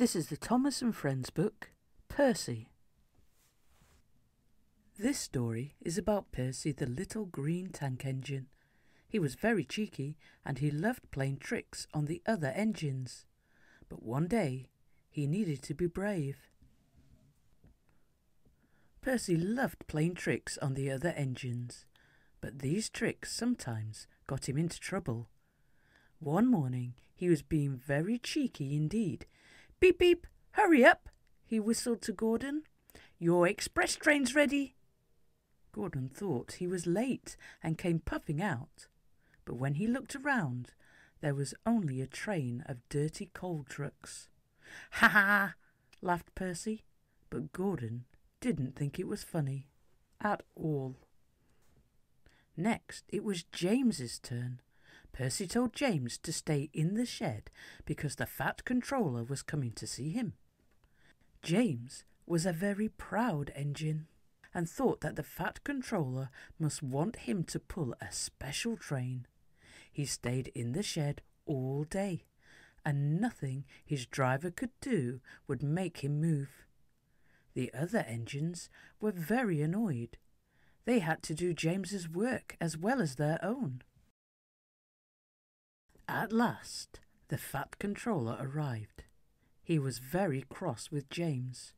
This is the Thomas and Friends book, Percy. This story is about Percy the little green tank engine. He was very cheeky and he loved playing tricks on the other engines. But one day he needed to be brave. Percy loved playing tricks on the other engines, but these tricks sometimes got him into trouble. One morning he was being very cheeky indeed. Beep beep, hurry up, he whistled to Gordon. Your express train's ready. Gordon thought he was late and came puffing out. But when he looked around, there was only a train of dirty coal trucks. Ha ha! laughed Percy, but Gordon didn't think it was funny at all. Next, it was James's turn. Percy told James to stay in the shed because the fat controller was coming to see him. James was a very proud engine and thought that the fat controller must want him to pull a special train. He stayed in the shed all day, and nothing his driver could do would make him move. The other engines were very annoyed. They had to do James's work as well as their own. At last, the fat controller arrived. He was very cross with James.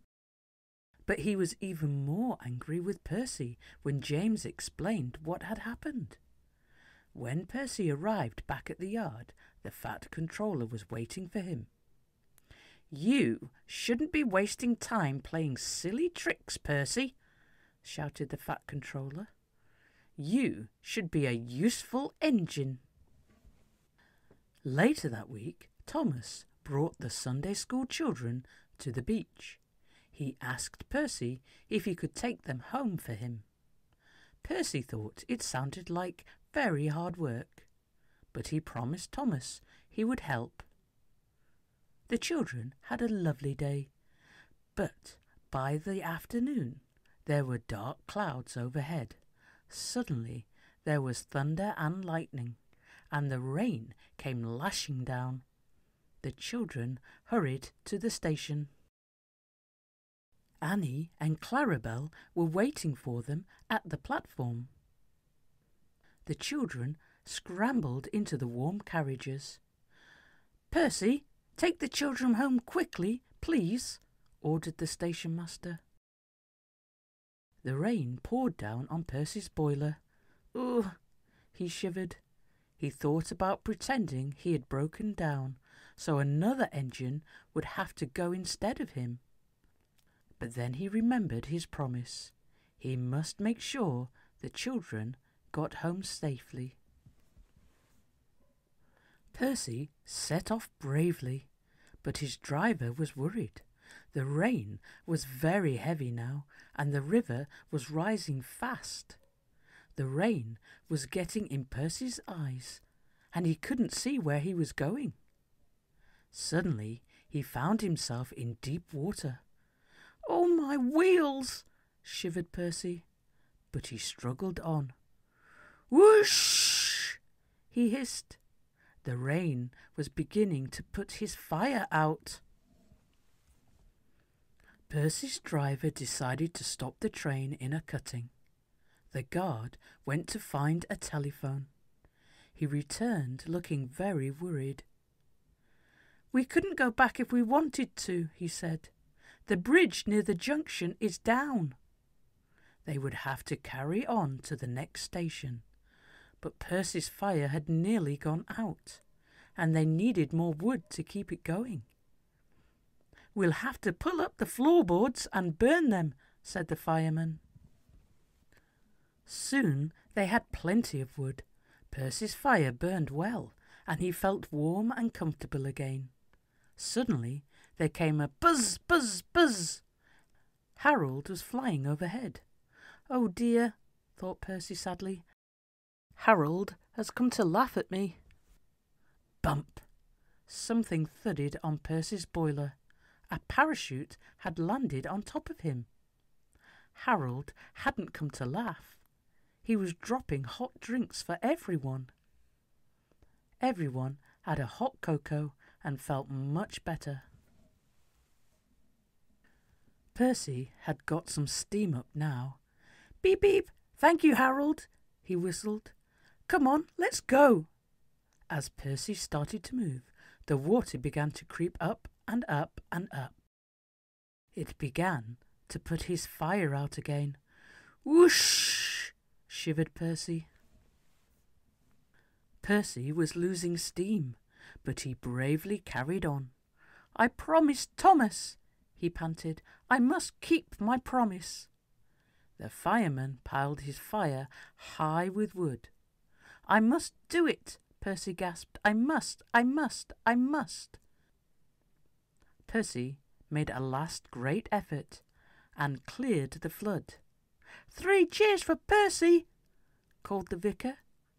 But he was even more angry with Percy when James explained what had happened. When Percy arrived back at the yard, the fat controller was waiting for him. You shouldn't be wasting time playing silly tricks, Percy, shouted the fat controller. You should be a useful engine. Later that week, Thomas brought the Sunday school children to the beach. He asked Percy if he could take them home for him. Percy thought it sounded like very hard work, but he promised Thomas he would help. The children had a lovely day, but by the afternoon there were dark clouds overhead. Suddenly there was thunder and lightning, and the rain came lashing down. The children hurried to the station. Annie and Clarabel were waiting for them at the platform. The children scrambled into the warm carriages. Percy, Take the children home quickly, please, ordered the station master. The rain poured down on Percy's boiler. Ugh, he shivered. He thought about pretending he had broken down, so another engine would have to go instead of him. But then he remembered his promise. He must make sure the children got home safely. Percy set off bravely, but his driver was worried. The rain was very heavy now, and the river was rising fast. The rain was getting in Percy's eyes, and he couldn't see where he was going. Suddenly he found himself in deep water. Oh, my wheels! shivered Percy, but he struggled on. Whoosh! he hissed. The rain was beginning to put his fire out. Percy's driver decided to stop the train in a cutting. The guard went to find a telephone. He returned looking very worried. We couldn't go back if we wanted to, he said. The bridge near the junction is down. They would have to carry on to the next station but Percy's fire had nearly gone out, and they needed more wood to keep it going. We'll have to pull up the floorboards and burn them, said the fireman. Soon they had plenty of wood. Percy's fire burned well, and he felt warm and comfortable again. Suddenly there came a buzz, buzz, buzz. Harold was flying overhead. Oh dear, thought Percy sadly. Harold has come to laugh at me. Bump! Something thudded on Percy's boiler. A parachute had landed on top of him. Harold hadn't come to laugh. He was dropping hot drinks for everyone. Everyone had a hot cocoa and felt much better. Percy had got some steam up now. Beep beep! Thank you, Harold, he whistled. Come on, let's go. As Percy started to move, the water began to creep up and up and up. It began to put his fire out again. Whoosh! Shivered Percy. Percy was losing steam, but he bravely carried on. I promised Thomas, he panted. I must keep my promise. The fireman piled his fire high with wood. I must do it, Percy gasped. I must, I must, I must. Percy made a last great effort and cleared the flood. Three cheers for Percy! called the vicar,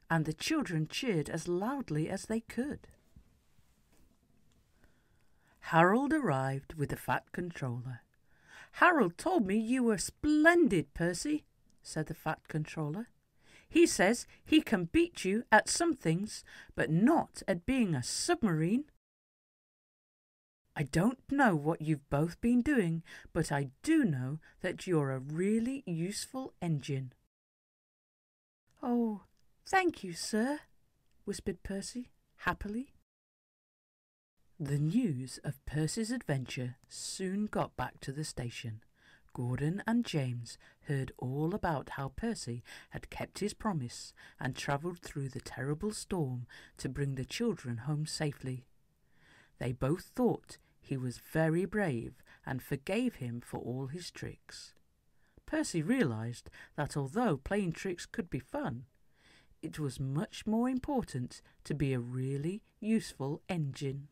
and the children cheered as loudly as they could. Harold arrived with the Fat Controller. Harold told me you were splendid, Percy, said the Fat Controller. He says he can beat you at some things, but not at being a submarine. I don't know what you've both been doing, but I do know that you're a really useful engine. Oh, thank you, sir, whispered Percy happily. The news of Percy's adventure soon got back to the station. Gordon and James heard all about how Percy had kept his promise and travelled through the terrible storm to bring the children home safely. They both thought he was very brave and forgave him for all his tricks. Percy realized that although playing tricks could be fun, it was much more important to be a really useful engine.